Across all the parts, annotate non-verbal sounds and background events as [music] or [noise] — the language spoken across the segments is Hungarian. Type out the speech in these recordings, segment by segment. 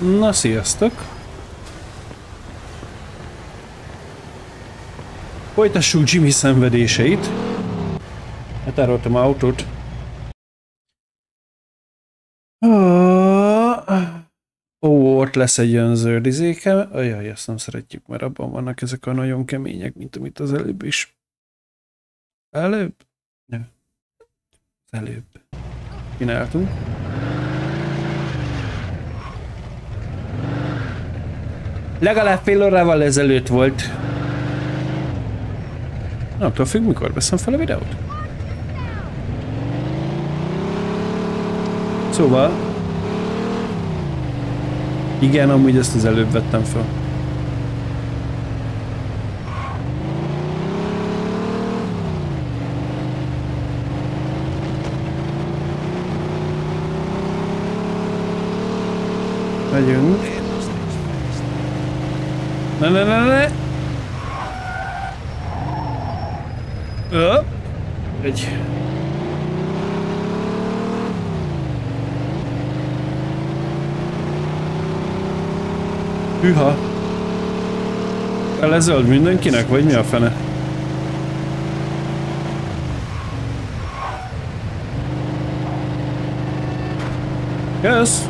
Na, sziasztok! Folytassuk Jimmy szenvedéseit. Letároltam a autót. Ó, ott lesz egy olyan zöld izéke. Ajaj, ezt nem szeretjük, mert abban vannak ezek a nagyon kemények, mint amit az előbb is. Előbb? Ne. Az előbb. Csináltunk. Legalább fél órával ezelőtt volt. Nem tudom, függ, mikor veszem fel a videót. Szóval... Igen, amúgy ezt az előbb vettem fel. Megyünk. Ne, ne, ne, ne! Ö? Egy. Hűha! Kell zöld mindenkinek, vagy mi a fene? Kösz!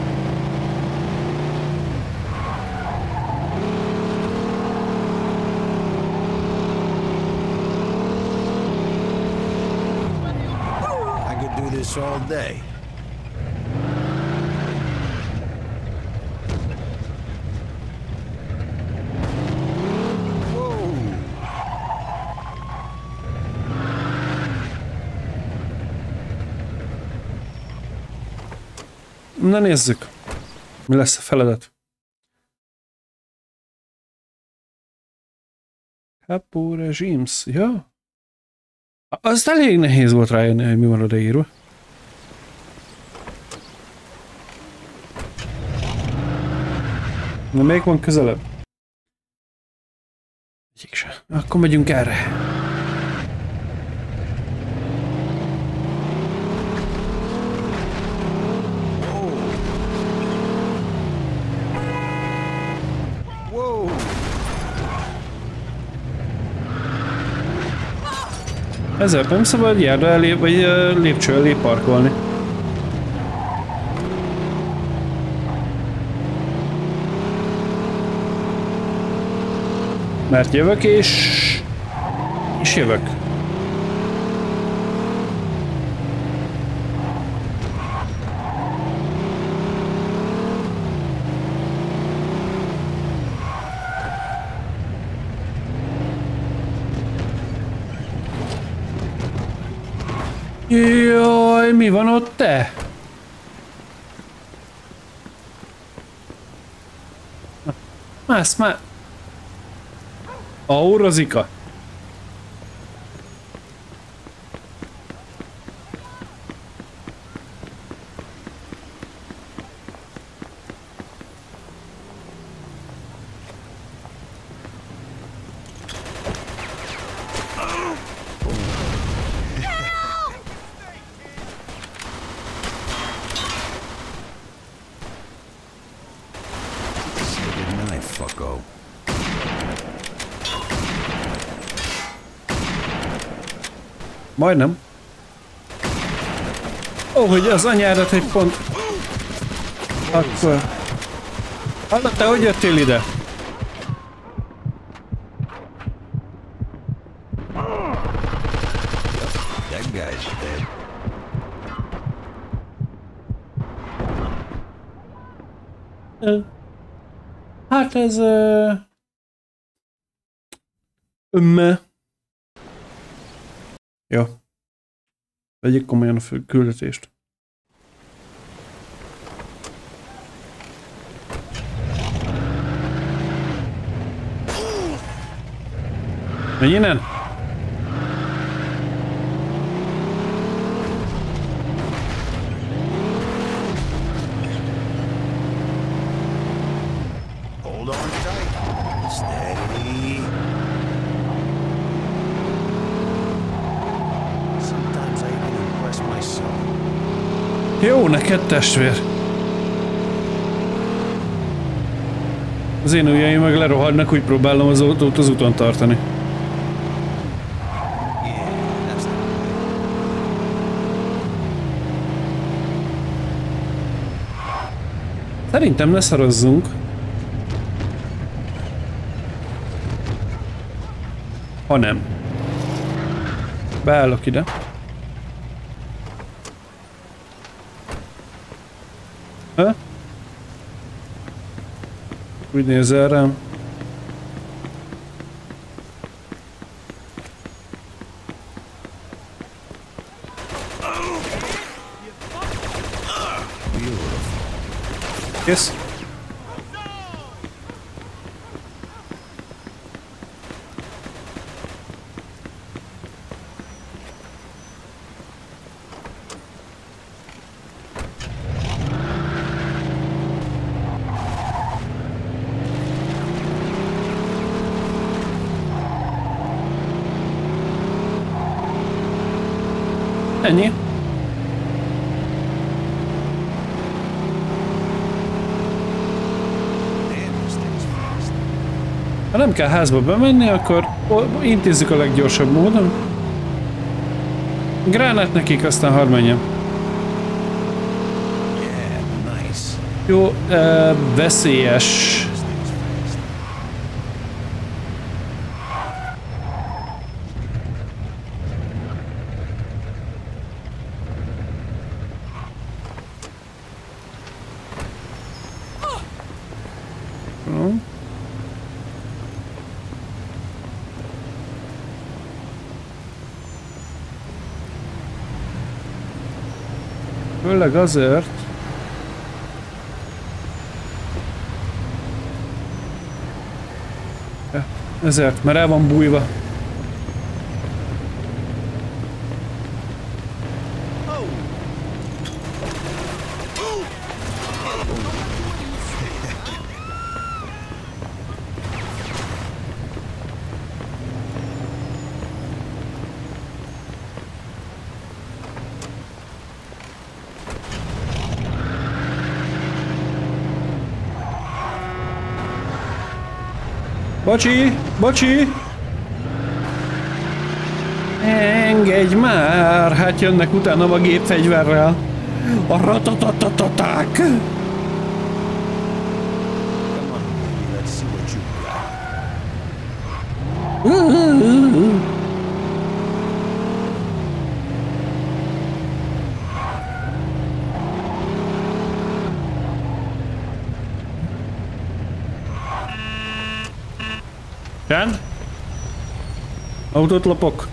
Day. Na nézzük, mi lesz a feladat. Capo Regimes, ja? Az elég nehéz volt rájönni, hogy mi van odaírva. Na melyik van közelebb? Egyik se. Akkor megyünk erre. Ezzel nem szabad járda elé, vagy lépcső elé parkolni. Mert jövök és... És jövök. Jaj, mi van ott te? Mász, mász. Aurazika. sí cae. Majdnem. Ó, hogy az anyádat egy pont... Akkor... Hallod, te hogy jöttél ide? Hát ez... Ömme. Ja. Vegyük komolyan a küldetést. Menj innen! Neked, testvér! Az én ujjaim meg lerohadnak, úgy próbálom az autót az úton tartani. Szerintem ne szarozzunk. Ha nem. Beállok ide. Úgy nézel rám. Kész? Ennyi. damn this thing's fast. Ha nem kell házba bemenni, akkor intézzük a leggyorsabb módon. Gránát nekik, aztán hadd menjem. Jó, uh, veszélyes. Főleg azért, ezért, mert el van bújva. Bocsi, bocsi! Engedj már! Hát jönnek utána a gépfegyverrel. A ratatataták! Come Autót lopok.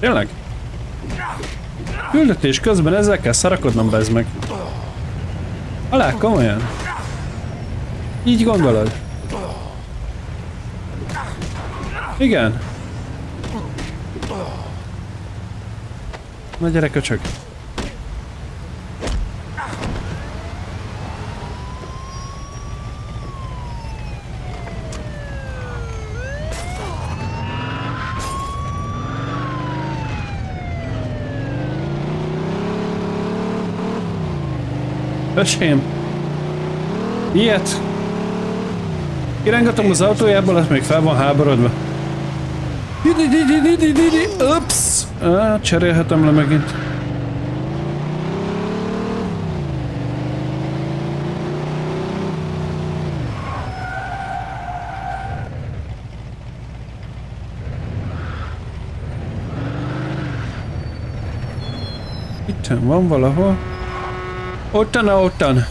Tényleg? Küldetés közben ezzel kell szarakodnom, bezd meg. Alá, komolyan? Így gondolod? Igen. Na gyere köcsög. Öcsém! Ilyet! Kirángatom az autójából, az még fel van háborodva. Ups! Ah, cserélhetem le megint. Itten van valahol. Ottan, ottan.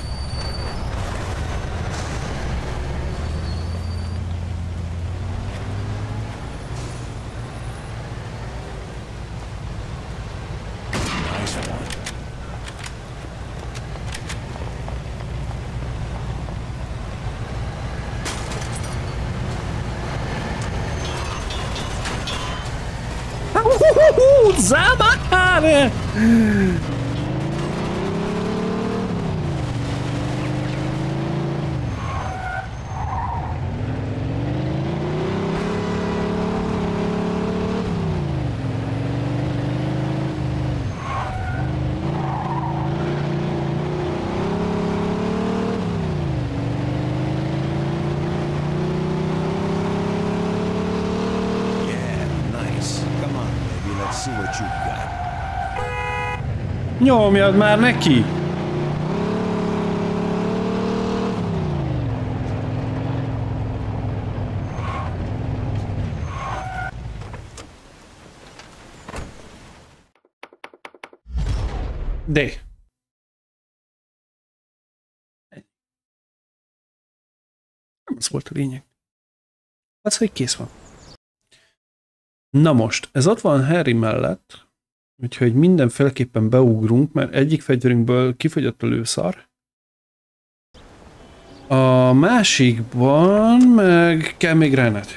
szulcsukká. Nyomjad már neki! De. Nem az volt a lényeg. Az, hogy kész van. Na most, ez ott van Harry mellett, úgyhogy mindenféleképpen beugrunk, mert egyik fegyverünkből kifogyott a lőszar. A másikban meg kell még renet.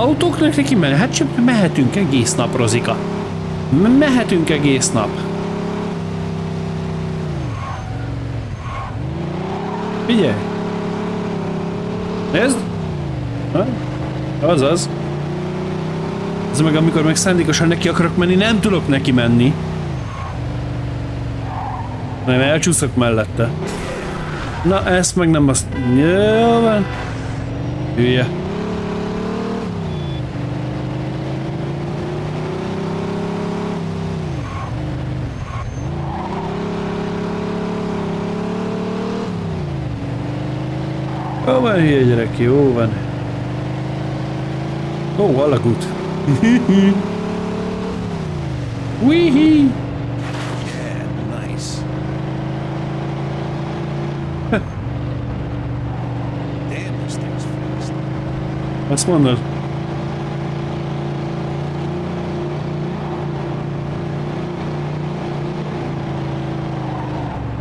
Autóknak neki menni? Hát csak mehetünk egész nap, Rozika. Mehetünk egész nap. Figyelj! Nézd! Ha? Azaz. Ez meg amikor meg szándékosan neki akarok menni, nem tudok neki menni. Nem, elcsúszok mellette. Na, ezt meg nem azt... Jó van. Hülye. Van, hülye gyerek, jó van. Ó, alagút. [laughs] Wihi! Yeah, nice. [laughs] Azt mondod?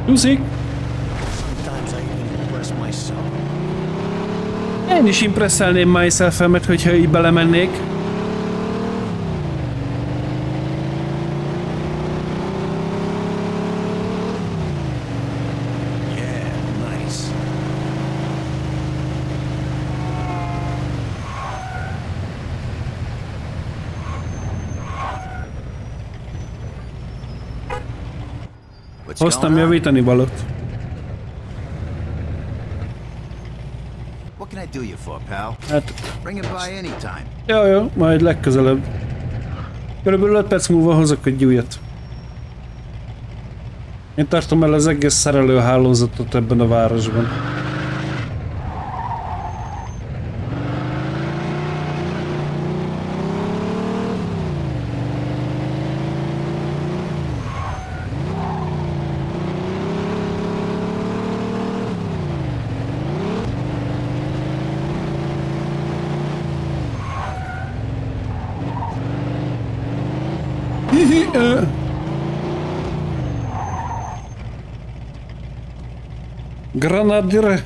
Csúszik! Sometimes I even impress myself. Én is impresszelném myself-emet, hogyha így belemennék. Hoztam javítani valót. What can I do you for, pal? Hát, jó, jó, majd legközelebb. Körülbelül 5 perc múlva hozok egy újat. Én tartom el az egész szerelőhálózatot ebben a városban. Granadier.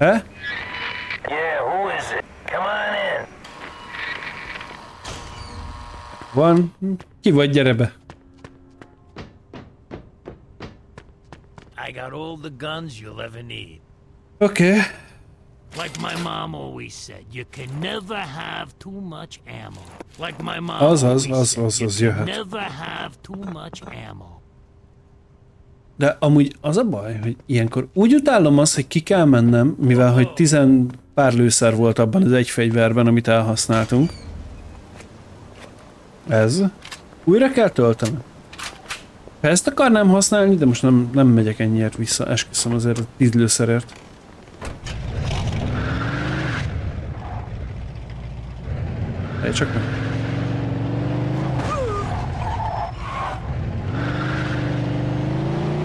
He? Yeah, who is it? Come on in. Van. Ki vagy, gyere be. I got all the guns you'll ever need. Okay. Like my mom always said, you can never have too much ammo. Like my mom Az, az, always az, said, az, you az jöhet. never have too much ammo. De amúgy az a baj, hogy ilyenkor úgy utálom azt, hogy ki kell mennem, mivel hogy tizen pár lőszer volt abban az egy fegyverben, amit elhasználtunk. Ez. Újra kell töltenem. Ha ezt akarnám használni, de most nem, nem megyek ennyiért vissza, esküszöm azért a tíz lőszerért. Egy csak meg.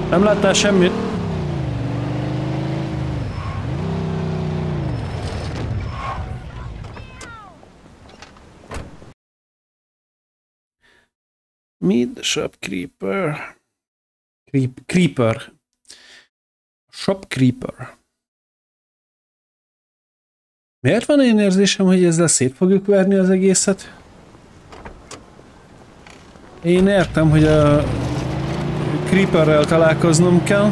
Nem láttál semmit? Meet the shop creeper. Creep, creeper. Shop creeper. Miért van én érzésem, hogy ezzel szét fogjuk verni az egészet? Én értem, hogy a Creeperrel találkoznom kell.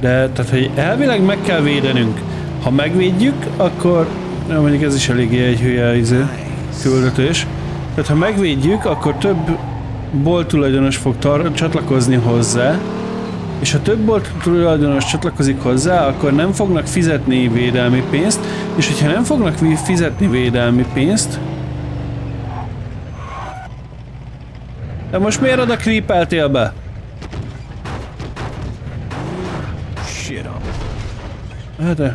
De, tehát, hogy elvileg meg kell védenünk. Ha megvédjük, akkor... Ja, mondjuk ez is eléggé egy hülye izé, küldetés. Tehát ha megvédjük, akkor több bolt tulajdonos fog csatlakozni hozzá, és ha több bolt tulajdonos csatlakozik hozzá, akkor nem fognak fizetni védelmi pénzt, és hogyha nem fognak fizetni védelmi pénzt, de most miért oda creepeltél be? Shit up. Hát.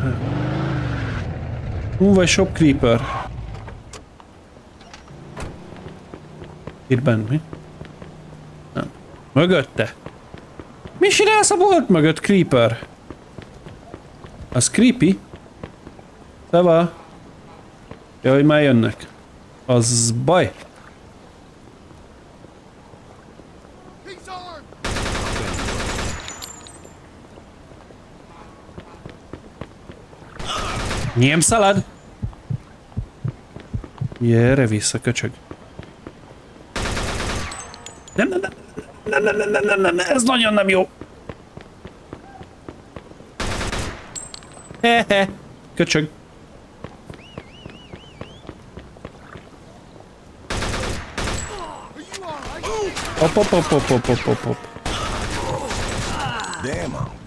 Hú, vagy shop creeper. Itt bent mi? Mögötte. Mi csinálsz a bolt mögött, creeper? Az creepy? Szeva. Ja, hogy már jönnek. Az baj. Nem szalad? Gyere vissza, köcsög. Nem, nem, nem, nem, nem, nem, nem, nem, nem, ez nagyon nem jó. Hehe, köcsög. Hop, hop, hop, hop, hop, hop, hop, hop. Damn,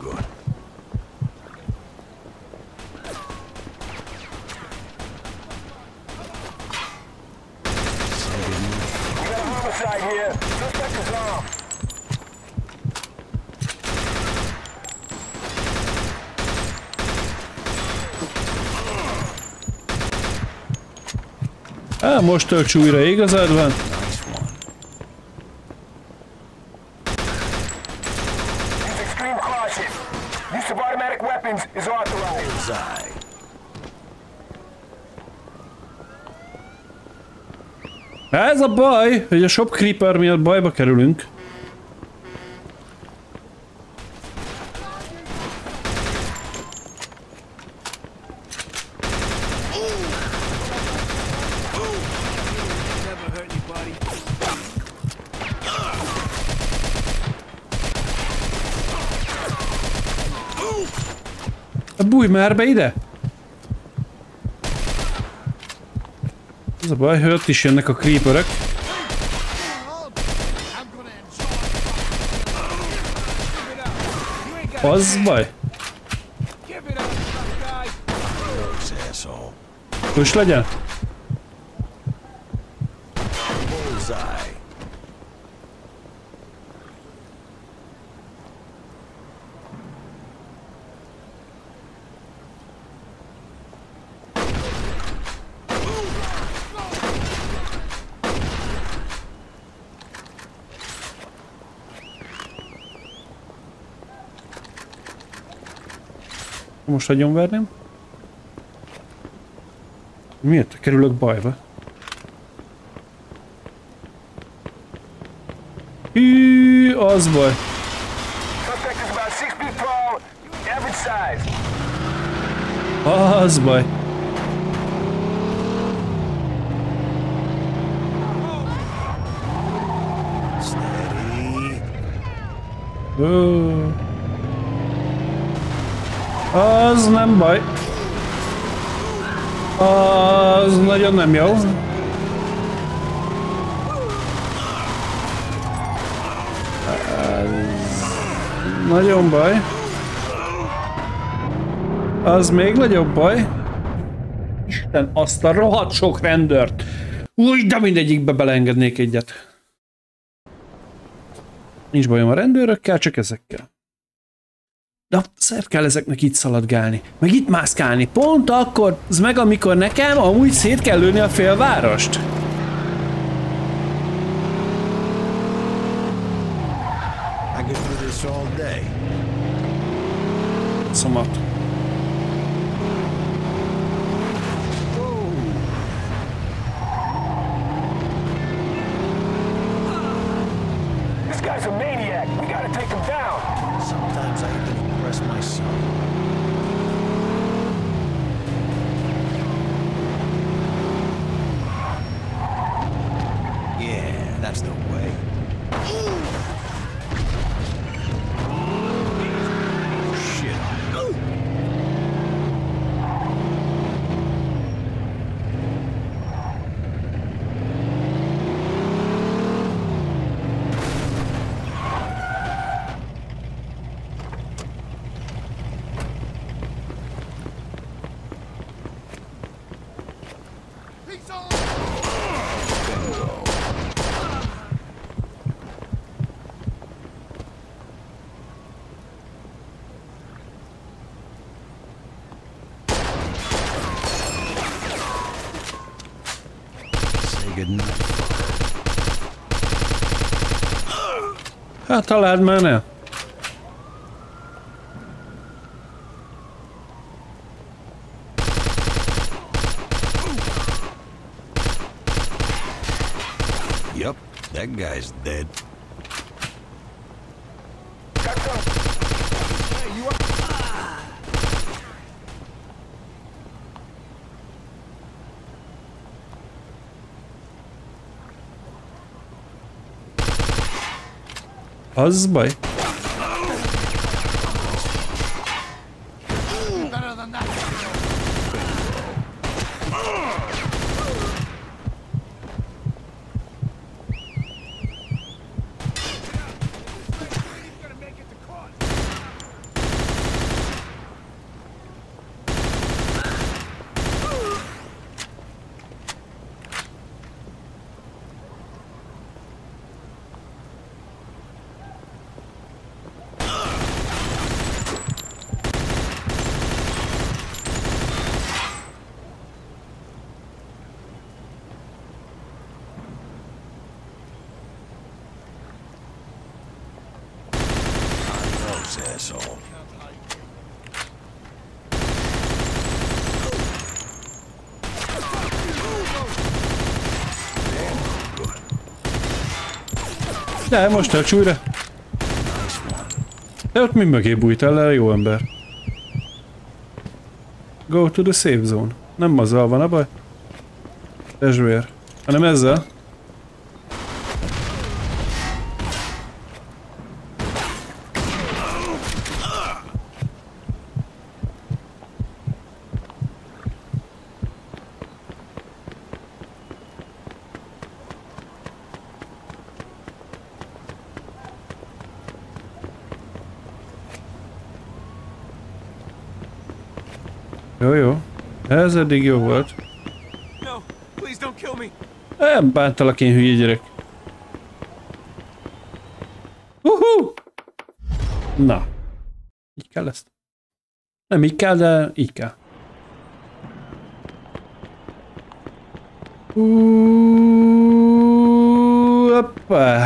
most tölts újra, igazad van? Ez a baj, hogy a shop creeper miatt bajba kerülünk. Bújj már be ide! Az a baj, hogy ott is jönnek a creeperek. Az baj. Most legyen. Most agyonverném. Miért kerülök bajba? Hű, az baj. Az baj. Steady. Az nem baj. Az nagyon nem jó. Az nagyon baj. Az még nagyobb baj. Isten, azt a rohadt sok rendőrt. Úgy, de mindegyikbe belengednék egyet. Nincs bajom a rendőrökkel, csak ezekkel. De szert kell ezeknek itt szaladgálni, meg itt mászkálni. Pont akkor, az meg amikor nekem amúgy szét kell lőni a félvárost. Szomat. Ah, tá lá, mané. Yep, that guy's dead. Az baj. Those asshole. De most tölts újra. Te ott mi mögé bújtál le, jó ember? Go to the safe zone. Nem azzal van a baj. Tesvér. Hanem ezzel. Jó, jó. Ez eddig jó volt. Nem bántalak én hülye gyerek. Uhú! Na. Így kell ezt? Nem így kell, de így kell. Hoppá.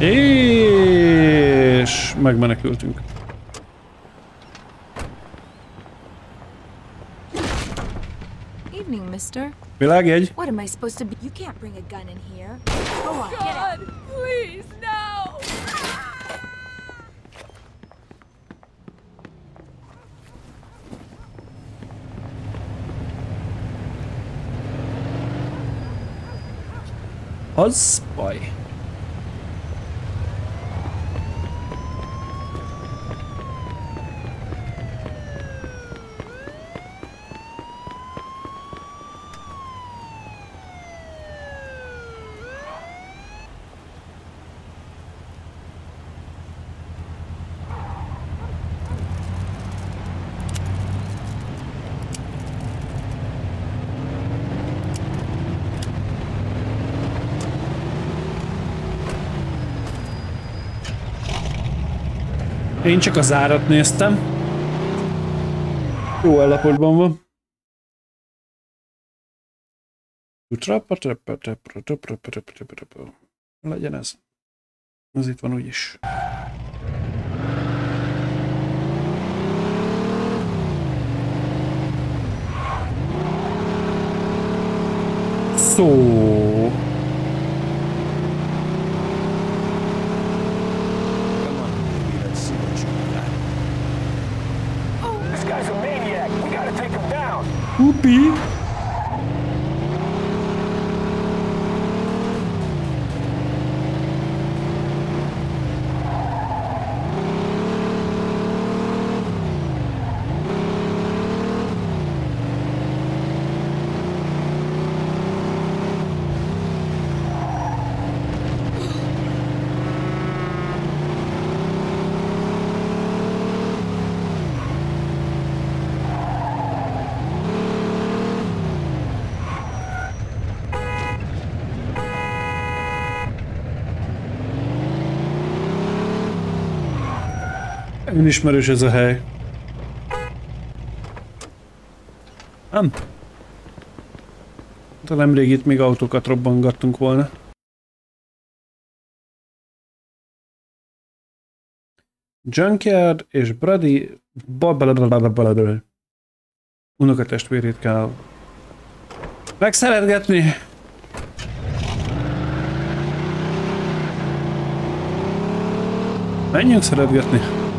És megmenekültünk. Evening, mister. Világjegy. What am I supposed to be? You can't bring a gun in here. Go on, get out. Please, no! Az baj. Én csak az árat néztem. Jó állapotban van. Legyen ez. Az itt van úgyis. Szó. Önismerős ez a hely. Nem. Talán nemrég itt még autókat robbangattunk volna. Junkyard és Brady unokatestvérét kell megszeretgetni. Menjünk szeretgetni.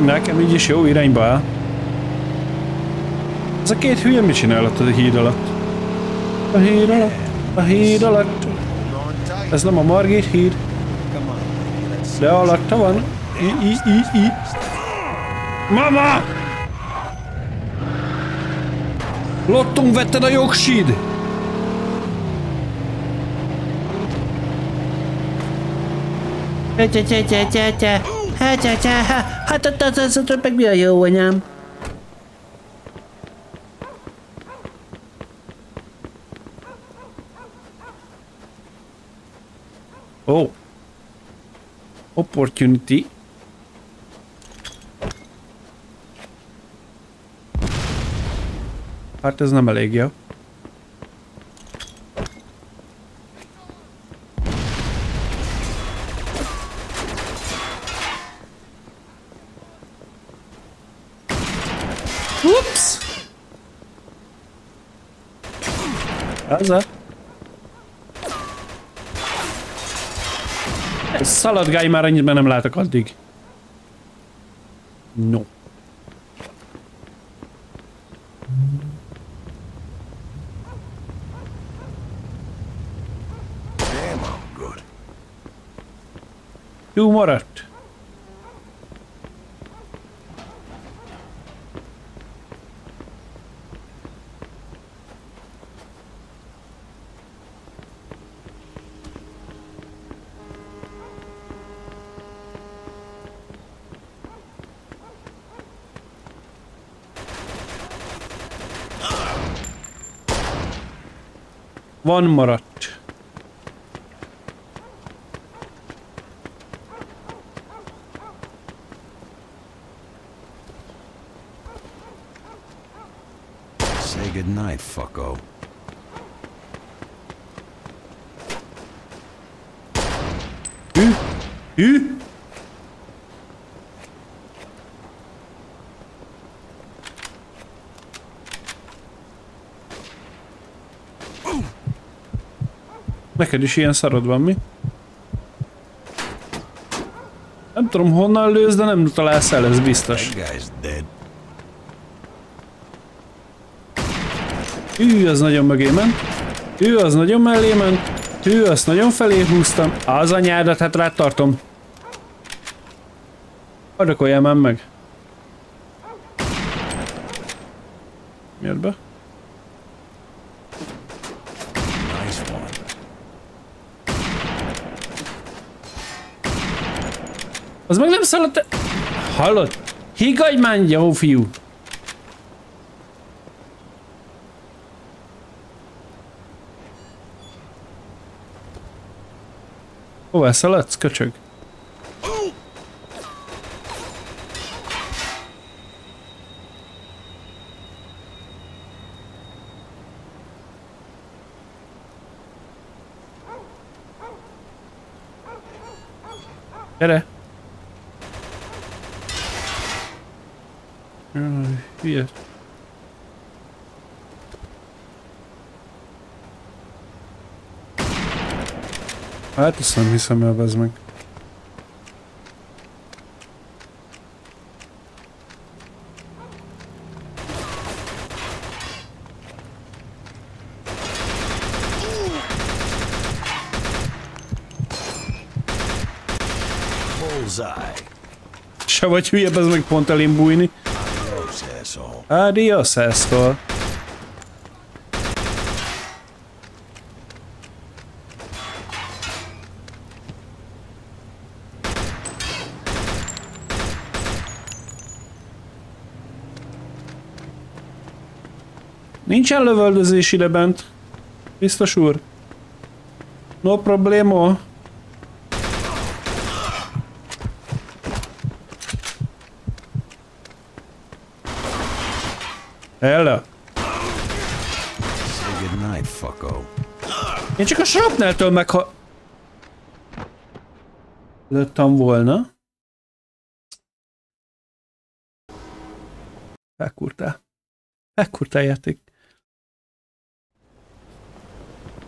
Nekem így is jó irányba áll. Ez a két hülye mit csinál ott a híd alatt? A híd alatt, a híd alatt. Ez nem a Margit híd, de alatta van. I, i, i, i. Mama! Lottunk vetted a jogsid! Hát ott az, az, az, meg mi a jó anyám? Oh. Opportunity. Hát ez nem elég jó. Ez a... Szaladgálj már annyit, mert nem látok addig. No. Jó maradt. Van maradt. Say goodnight, fucko. Hű? Hű? Neked is ilyen szarod van, mi? Nem tudom honnan lősz, de nem találsz el, ez biztos. Ő az nagyon mögé ment. Ő az nagyon mellé ment. Ő azt nagyon felé húztam. Az anyádat, hát rád tartom. Adakoljál már meg. Miért be? Nice one. Az meg nem szaladt. Hallod? Higgadj már, jó fiú. Hová szaladsz, köcsög? Gyere! Jaj, hülye. Hát ezt nem hiszem el, ez meg. Bullseye. Se vagy hülye, ez meg pont elém bújni. Adios, asshole. Nincsen lövöldözés ide bent. Biztos úr. No problemo. Shrapneltől megha... Lőttem volna. Elkurtál. Elkurtál játék.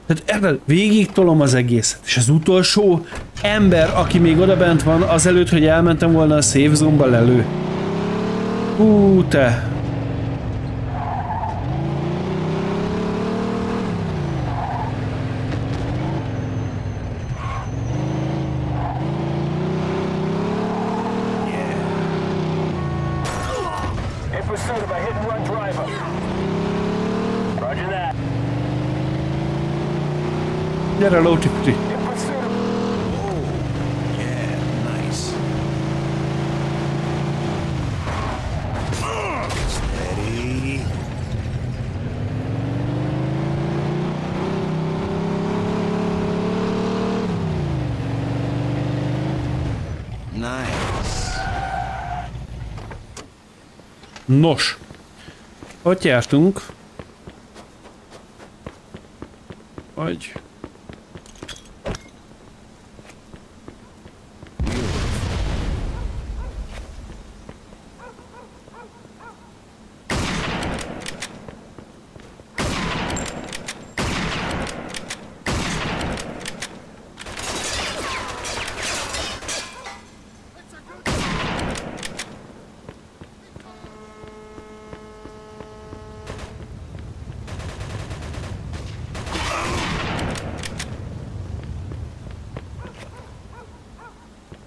Tehát ebben végig tolom az egészet, és az utolsó ember, aki még oda bent van, azelőtt, hogy elmentem volna a safe zone-ba lelő. Hú, te. In pursuit of a hit and run driver. Roger that. Gyere, lótipti. In pursuit of Yeah, nice. Steady. Nice. Nos. Ott jártunk. Vagy...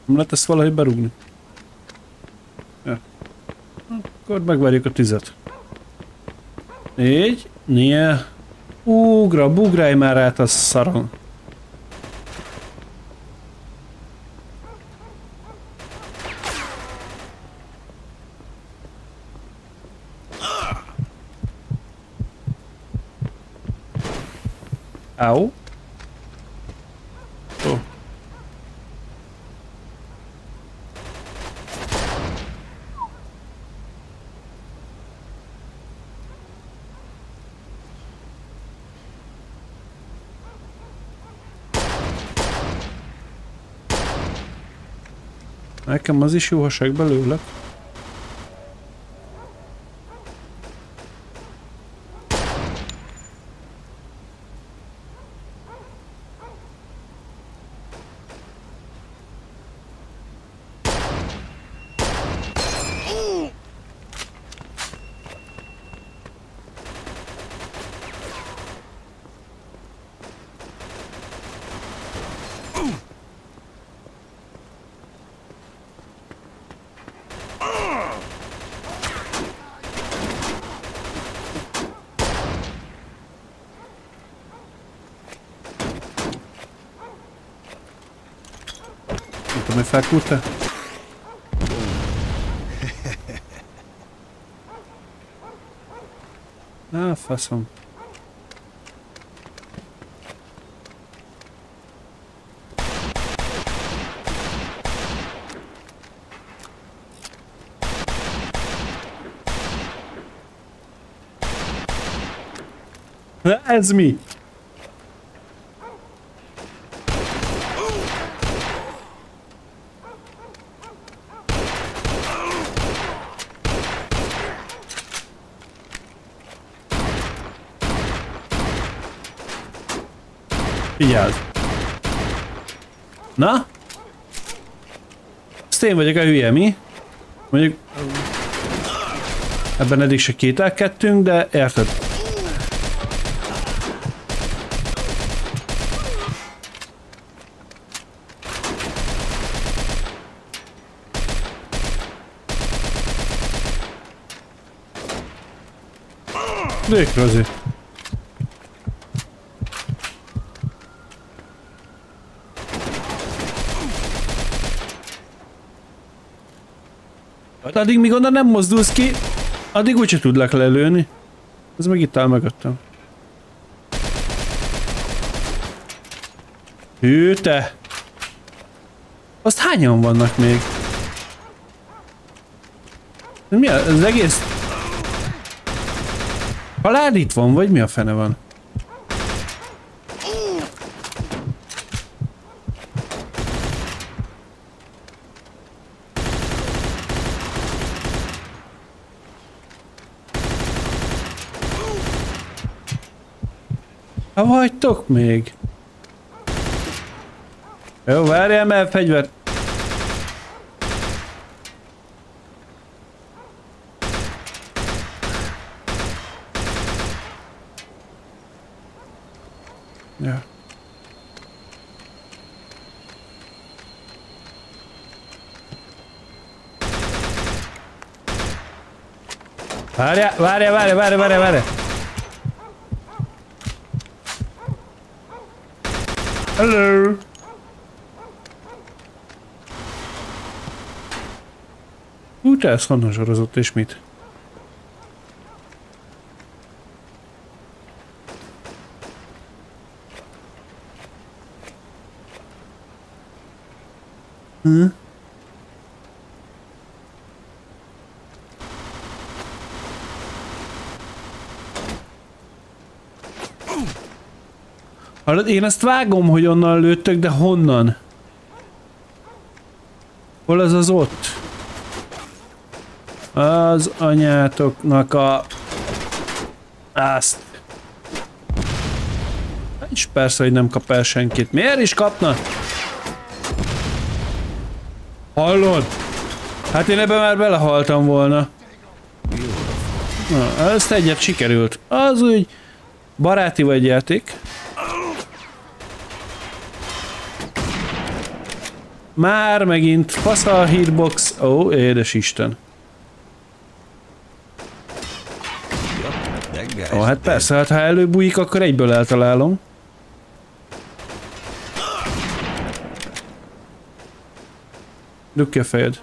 Nem lehet ezt valahogy berúgni? Ja. Akkor megverjük a tizet. Négy, négy. Ugra, bugrálj már át a szaron. Au. Oh. Nekem az is jó, ha belőlek. essa cuta. [laughs] Ah, façam. Esme. Vigyázz! Na? Ezt én vagyok a hülye, mi? Mondjuk... Ebben eddig se kételkedtünk, de érted? Végközi. Hát addig, míg onnan nem mozdulsz ki, addig úgyse tudlak lelőni. Ez meg itt áll mögöttem. Hű, te! Azt hányan vannak még? Mi a- az egész... Család itt van, vagy mi a fene van? Ha vagytok még? Jó, várjál, mert fegyver. Ja. Várjál, várjál, várjál, várjál, várjál, várjál. Hello. Hú, te ez honnan sorozott és mit? Hallod, én ezt vágom, hogy onnan lőttök, de honnan? Hol az az ott? Az anyátoknak a... Azt. És persze, hogy nem kap el senkit. Miért is kapna? Hallod? Hát én ebben már belehaltam volna. Na, ezt egyet sikerült. Az úgy baráti vagy játék. Már megint fasz a hitbox. Ó, édes Isten. Ó, hát persze, hát ha előbújik, akkor egyből eltalálom. Dugd ki a fejed.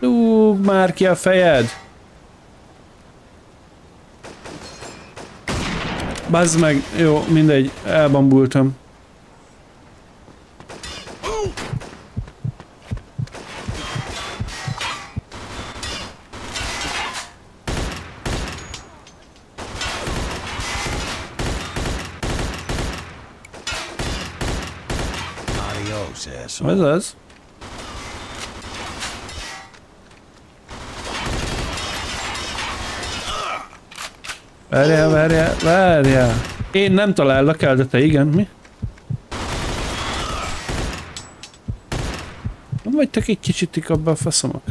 Dugd már ki a fejed! Bazd meg, jó, mindegy, elbambultam. Ez az. Várjál, várjál, várjál. Én nem talállak el, de te igen, mi? Nem vagytok egy kicsit abban a faszomok?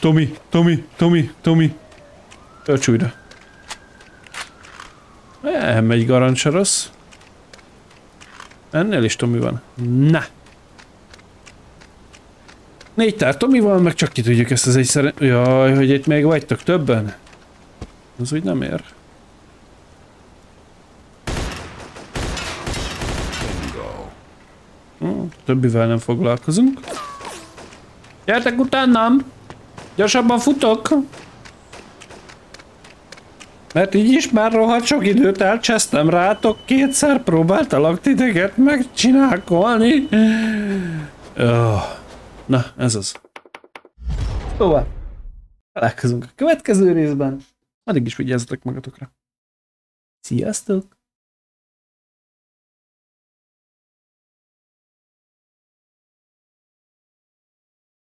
Tomi, Tomi, Tomi, Tomi. Tölts újra. Elmegy garancsarosz. Ennél is Tomi van. Na. Négy tár Tomi van, meg csak ki tudjuk ezt az egyszer... Jaj, hogy itt még vagytok többen? Az úgy nem ér. Hm, többivel nem foglalkozunk. Gyertek utánam! Gyorsabban futok! Mert így is már rohadt sok időt elcsesztem rátok, kétszer próbáltalak titeket megcsinálkolni. Oh. Na, ez az. Szóval, találkozunk a következő részben. Addig is vigyázzatok magatokra. Sziasztok!